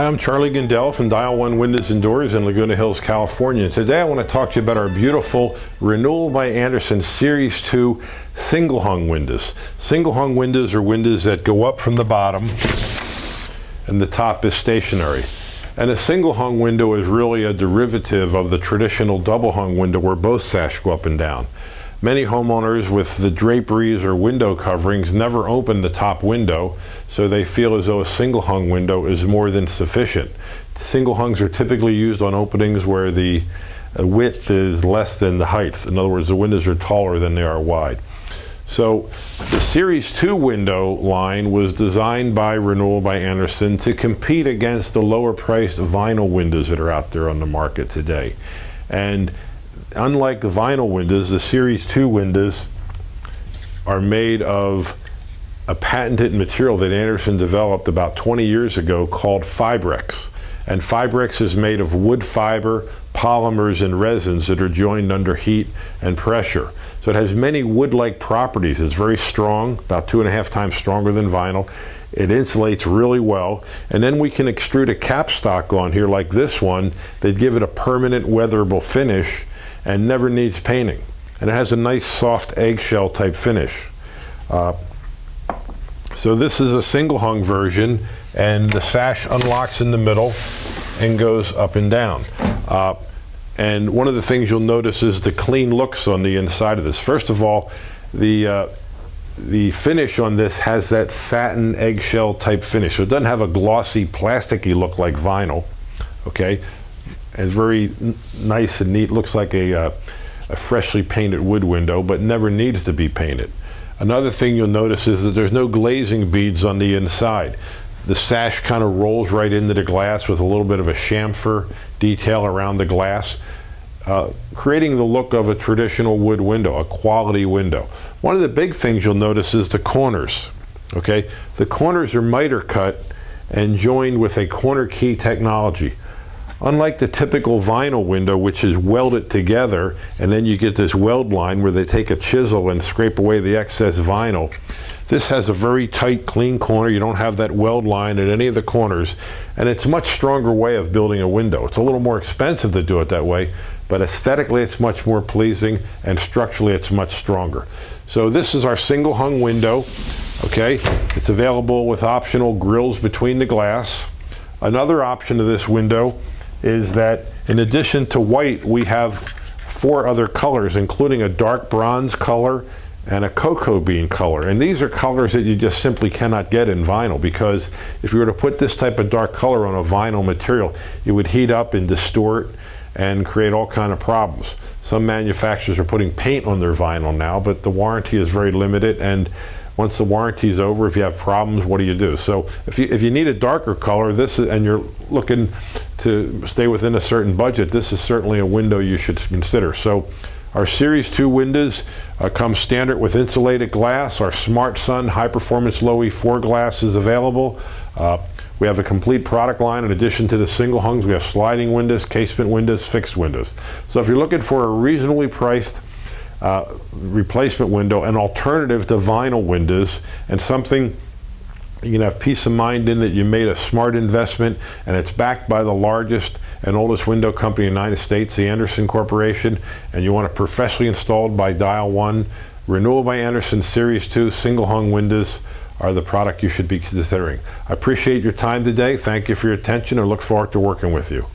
Hi, I'm Charlie Gindele from Dial One Windows and Doors in Laguna Hills, California. Today I want to talk to you about our beautiful Renewal by Andersen Series 2 single hung windows. Single hung windows are windows that go up from the bottom and the top is stationary. And a single hung window is really a derivative of the traditional double hung window where both sash go up and down. Many homeowners with the draperies or window coverings never open the top window, so they feel as though a single hung window is more than sufficient. Single hungs are typically used on openings where the uh, width is less than the height. In other words, the windows are taller than they are wide. So the Series 2 window line was designed by Renewal by Andersen to compete against the lower priced vinyl windows that are out there on the market today. And unlike the vinyl windows, the Series 2 windows are made of a patented material that Andersen developed about 20 years ago called Fibrex. And Fibrex is made of wood fiber, polymers, and resins that are joined under heat and pressure. So it has many wood-like properties. It's very strong, about two and a half times stronger than vinyl. It insulates really well. And then we can extrude a capstock on here like this one that give it a permanent weatherable finish and never needs painting. And it has a nice soft eggshell type finish. Uh, so this is a single hung version and the sash unlocks in the middle and goes up and down. Uh, and one of the things you'll notice is the clean looks on the inside of this. First of all, the uh, the finish on this has that satin eggshell type finish. So it doesn't have a glossy, plasticky look like vinyl. Okay, it's very nice and neat. Looks like a, uh, a freshly painted wood window, but never needs to be painted. Another thing you'll notice is that there's no glazing beads on the inside. The sash kind of rolls right into the glass with a little bit of a chamfer detail around the glass, uh, creating the look of a traditional wood window, a quality window. One of the big things you'll notice is the corners. Okay, the corners are miter cut and joined with a corner key technology. Unlike the typical vinyl window, which is welded together, and then you get this weld line where they take a chisel and scrape away the excess vinyl, this has a very tight, clean corner. You don't have that weld line at any of the corners, and it's a much stronger way of building a window. It's a little more expensive to do it that way, but aesthetically it's much more pleasing, and structurally it's much stronger. So this is our single hung window, okay? It's available with optional grills between the glass. Another option to this window is that in addition to white, we have four other colors, including a dark bronze color and a cocoa bean color. And these are colors that you just simply cannot get in vinyl because if you were to put this type of dark color on a vinyl material, it would heat up and distort and create all kind of problems. Some manufacturers are putting paint on their vinyl now, but the warranty is very limited and once the warranty is over, if you have problems, what do you do? So if you, if you need a darker color, this is, and you're looking to stay within a certain budget, this is certainly a window you should consider. So our Series 2 windows uh, come standard with insulated glass. Our Smart Sun high performance low E4 glass is available. Uh, we have a complete product line in addition to the single hungs. We have sliding windows, casement windows, fixed windows. So if you're looking for a reasonably priced uh, replacement window, an alternative to vinyl windows, and something you can have peace of mind in that you made a smart investment and it's backed by the largest and oldest window company in the United States, the Andersen Corporation, and you want it professionally installed by Dial One. Renewal by Andersen Series 2 single hung windows are the product you should be considering. I appreciate your time today. Thank you for your attention and look forward to working with you.